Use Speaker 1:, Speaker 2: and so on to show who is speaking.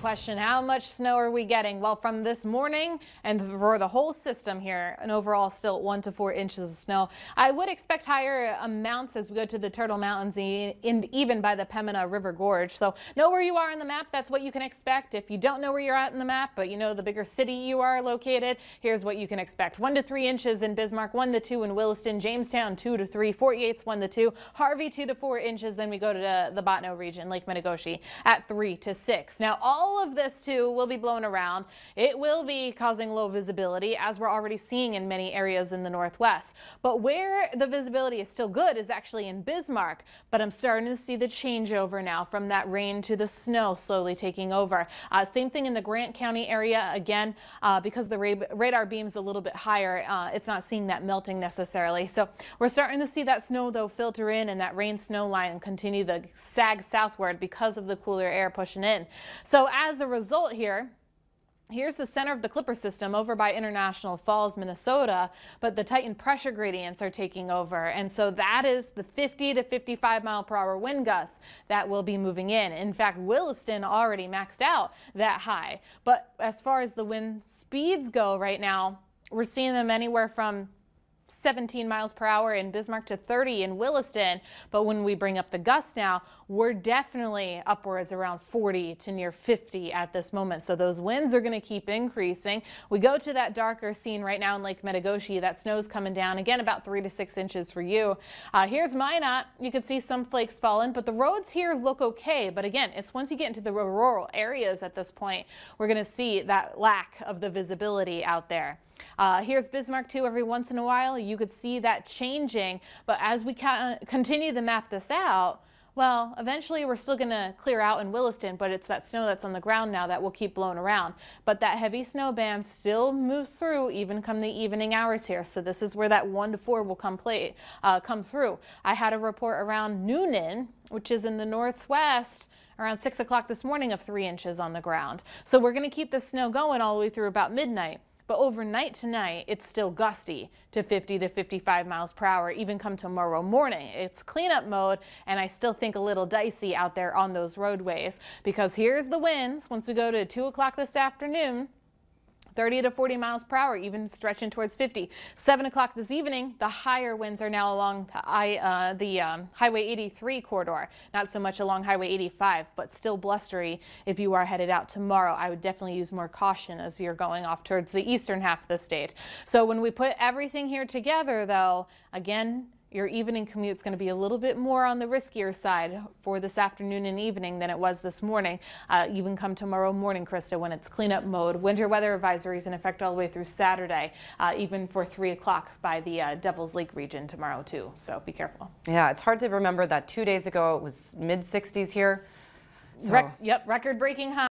Speaker 1: question. How much snow are we getting? Well, from this morning and for the whole system here, an overall still one to four inches of snow. I would expect higher amounts as we go to the Turtle Mountains and even by the Pembina River Gorge. So know where you are on the map. That's what you can expect. If you don't know where you're at in the map, but you know the bigger city you are located, here's what you can expect. One to three inches in Bismarck, one to two in Williston, Jamestown, two to three, Fort Yates, one to two, Harvey, two to four inches. Then we go to the, Bottineau region, Lake Metigoshe at three to six. Now, all of this too will be blown around. It will be causing low visibility as we're already seeing in many areas in the northwest. But where the visibility is still good is actually in Bismarck. But I'm starting to see the changeover now from that rain to the snow slowly taking over. Uh, same thing in the Grant County area. Again, uh, because the ra radar beam is a little bit higher, uh, it's not seeing that melting necessarily. So we're starting to see that snow though filter in and that rain snow line continue to sag southward because of the cooler air pushing in. So as a result here, Here's the center of the Clipper system over by International Falls, Minnesota, but the Titan pressure gradients are taking over. And so that is the 50 to 55 mile per hour wind gusts that will be moving in. In fact, Williston already maxed out that high. But as far as the wind speeds go right now, we're seeing them anywhere from 17 miles per hour in Bismarck to 30 in Williston. But when we bring up the gusts now, we're definitely upwards around 40 to near 50 at this moment. So those winds are going to keep increasing. We go to that darker scene right now in Lake Metigoshe. That snow's coming down again about three to six inches for you. Uh, here's Minot. You can see some flakes falling, but the roads here look okay. But again, it's once you get into the rural areas at this point, we're going to see that lack of the visibility out there. Uh, here's Bismarck too every once in a while. You could see that changing, but as we continue to map this out, well, eventually we're still going to clear out in Williston, but it's that snow that's on the ground now that will keep blowing around. But that heavy snow band still moves through even come the evening hours here. So this is where that one to four will come play, uh, come through. I had a report around Noonan, which is in the northwest, around six o'clock this morning of three inches on the ground. So we're going to keep the snow going all the way through about midnight. But overnight tonight, it's still gusty to 50 to 55 miles per hour, even come tomorrow morning. It's cleanup mode, and I still think a little dicey out there on those roadways because here's the winds once we go to 2 o'clock this afternoon. 30 to 40 miles per hour, even stretching towards 50. 7 o'clock this evening, the higher winds are now along I, uh, the um, Highway 83 corridor, not so much along Highway 85, but still blustery if you are headed out tomorrow. I would definitely use more caution as you're going off towards the eastern half of the state. So when we put everything here together, though, again, your evening commute is going to be a little bit more on the riskier side for this afternoon and evening than it was this morning. Uh, even come tomorrow morning, Krista, when it's cleanup mode. Winter weather advisories in effect all the way through Saturday, uh, even for 3 o'clock by the uh, Devil's Lake region tomorrow, too. So be careful.
Speaker 2: Yeah, it's hard to remember that two days ago it was mid 60s here.
Speaker 1: So. Rec yep, record breaking high.